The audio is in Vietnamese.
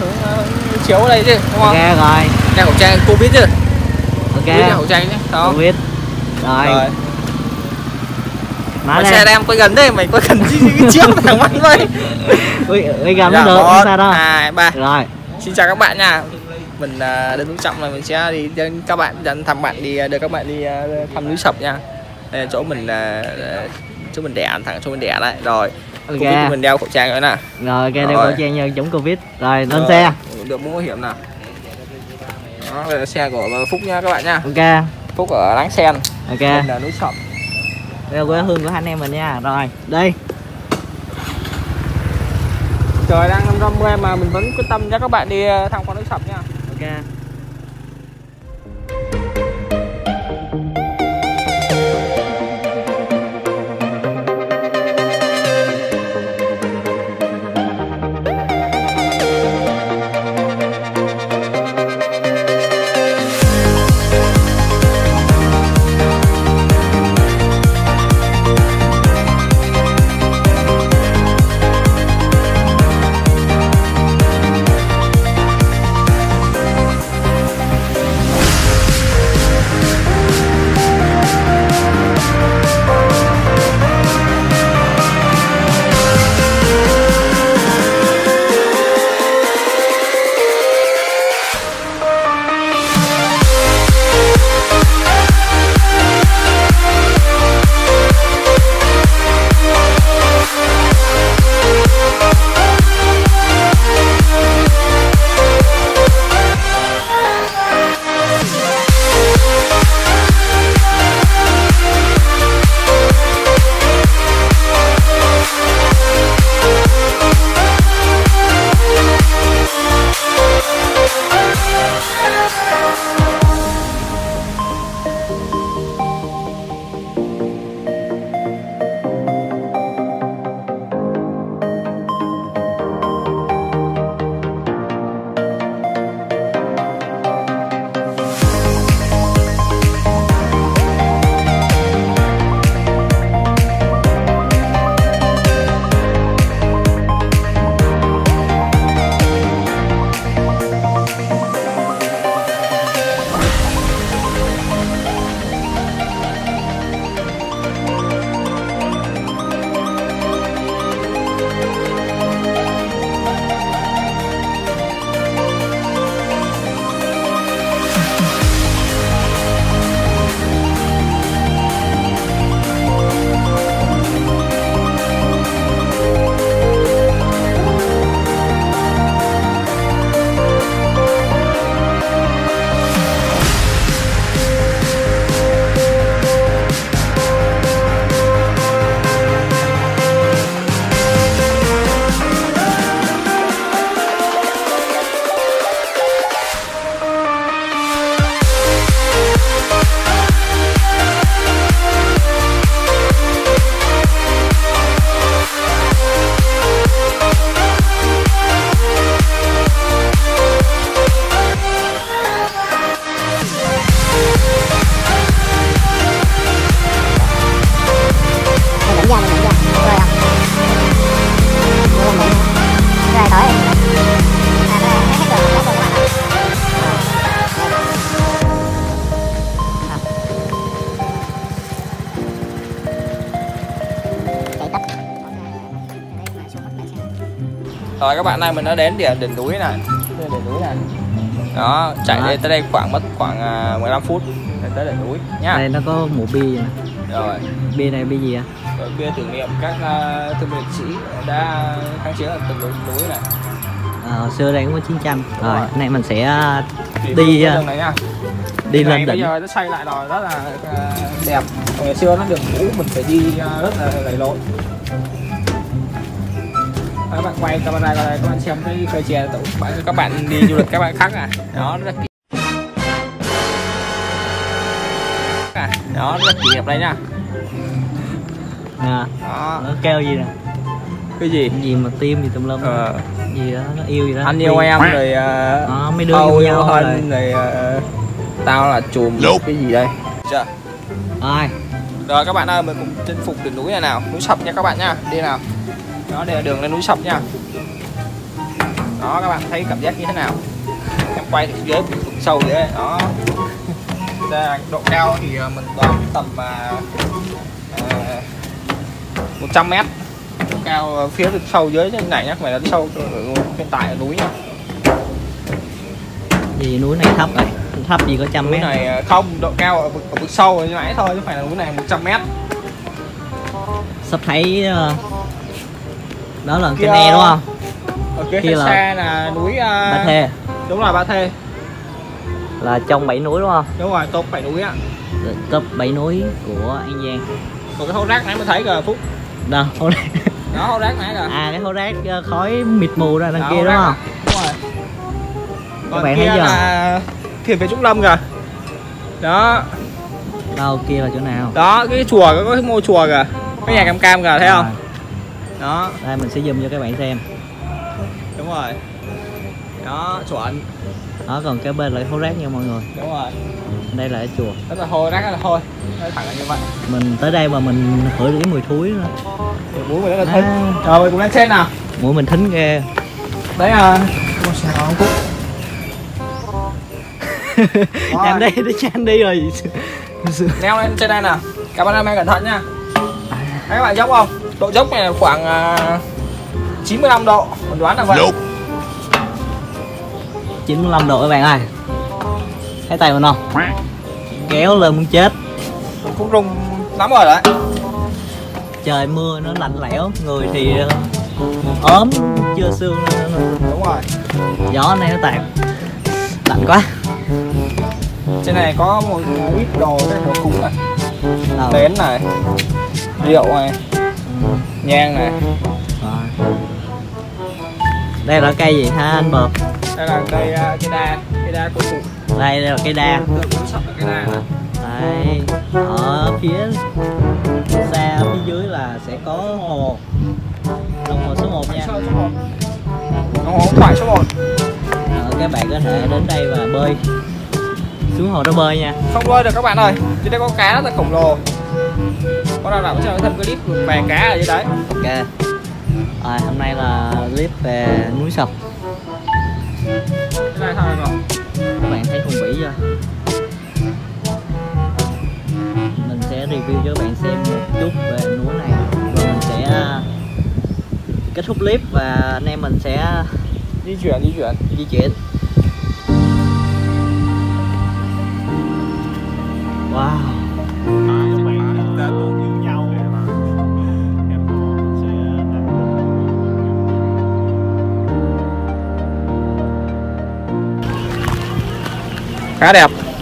hướng, hướng chiếu ở đây chứ đúng không? Ok rồi. Đeo khẩu trang covid chứ? Ok. Đeo khẩu trang chứ đó. Covid rồi, rồi. Má xe em quay gần đây mày quay gần chứ cái chiếc thằng mắt vậy ui ui gần Dạ, nó được không sao đâu. Hai ba. Rồi. Xin chào các bạn nha. Mình à, đến núi trọng là mình sẽ đi các bạn dẫn thăm bạn đi à, đưa các bạn đi à, thăm núi sập nha. Đây là chỗ mình chỗ mình đẻ thẳng chỗ mình đẻ đấy. Rồi ok. Covid mình đeo khẩu trang nữa nè. Rồi ok đeo khẩu trang nha chống covid. Rồi lên Rồi, xe. được mũ bảo hiểm nào. Đó đây là xe của Phúc nha các bạn nha. Ok. Phúc ở Láng Sen. Ok. Mình là núi sập. Đây là quê hương của hai anh em mình nha. Rồi đi. Trời đang năm râm mưa mà mình vẫn quyết tâm cho các bạn đi à, tham quan núi sập nha. Ok Rồi các bạn ơi mình đã đến địa đỉnh núi này. Đỉnh núi này. Đó chạy đây tới đây khoảng mất khoảng à, 15 phút để tới đỉnh núi nhá. Đây nó có một bia nè Rồi. Bia này bia gì à Rồi bia tưởng niệm các uh, thương binh sĩ đã kháng chiến ở từng núi, này. À, hồi xưa đây cũng có chiến tranh. Đúng rồi rồi. nay mình sẽ à, Đi, Đi, à, này nha. đi này lên bây đỉnh. giờ nó xây lại rồi rất là à, đẹp. Ngày xưa nó đường cũ mình phải đi à, rất là lầy lội các bạn quay camera ra đây các bạn xem cái cây chè tổ bạn các bạn đi du lịch các bạn khác à? Đó rất là kỷ à, rất là kỷ niệm đây nha. Nè đó. nó kêu gì nè? Cái gì? Gì mà tim gì tùm lum ờ, gì đó nó yêu gì đó. Anh yêu em rồi uh, Đó, mấy đứa yêu nhau rồi. hơn rồi ờ, tao là chùm cái gì đây? Chưa rồi rồi các bạn ơi mình cùng chinh phục đỉnh núi này nào. Núi sập nha các bạn nha. Đi nào đó đây là đường lên núi sập nha. Đó các bạn thấy cảm giác như thế nào? Em quay từ dưới vực sâu dưới đây. đó. Đây, độ cao thì à, mình đoán tầm à, à, 100 mét. Độ cao phía vực sâu dưới trên này nhá không phải là sâu hiện tại ở núi nha Gì núi này thấp rồi Thấp gì có trăm núi mét. này không độ cao ở vực, ở vực sâu như nãy thôi chứ phải là núi này 100 mét. Sắp thấy ờ, Đó là Kia- cái ne đúng không? ở kia Kia là- xa là núi à, Ba Thê. đúng là ba thê. Là trong bảy núi đúng không? đúng rồi top bảy núi á. Top bảy núi của An Giang. Còn cái hố rác nãy mới thấy kìa phúc. Đâu, hố rác. Đó hố rác nãy kìa. À cái hố rác ờ, khói mịt mù ra đằng Đó, kia đúng không? à? đúng rồi. Còn bạn kia thấy chưa? là thuyền về Trúc Lâm kìa. Đó. Đâu kia là chỗ nào? đó cái chùa có cái ngôi chùa kìa. Cái nhà cam cam kìa thấy không? Rồi, đó. Đây mình sẽ zoom cho các bạn xem. Đúng rồi. Đó chuẩn Đó còn cái bên là cái hố rác nha mọi người. Đúng rồi. Đây là cái chùa. Rất là hôi rác rất là hôi nói thẳng là như vậy. Mình tới đây mà mình hửi được cái mùi thúi nữa thì mũi mình rất là thích. À, rồi mình cùng lên trên nào. Mũi mình thính ghê. Đấy à. Một sao cúc Rồi. Em đây nó chan đi rồi. Leo lên trên đây ơn em cẩn thận nha. Đấy, các bạn dốc không độ dốc này khoảng à, 95 độ. Mình đoán là vậy. 95 độ các bạn ơi. Thấy tay mình không? Kéo lên muốn chết. Cũng rung lắm rồi đấy. Trời mưa nó lạnh lẽo. Người thì ờ, ốm chưa xương đúng rồi. Gió này nó tạt. Lạnh quá. Trên này có một ít đồ cái đồ cúng này. Nến này. Rượu này nhang này rồi. Đây là cây gì ha anh Bợp? đây là cây à, cây đa cây đa của cụ. Đây, đây là cây đa. Cây đa. Đây Ở phía xa phía dưới là sẽ có hồ. Đồng hồ số 1 nha. Đồng hồ thoại số 1 Ờ, Các bạn có thể đến đây và bơi. Xuống hồ đó bơi nha. Không bơi được các bạn ơi. Trên đây có cá rất là khổng lồ có nào nào cũng cho thêm clip về cá ở dưới đấy. Ok. Rồi hôm nay là clip về núi sập. Cái này thôi rồi Các bạn thấy hùng vĩ chưa? Mình sẽ review cho các bạn xem một chút về núi này. Rồi mình sẽ à, kết thúc clip và anh em mình sẽ di chuyển di chuyển. di chuyển. Wow careta.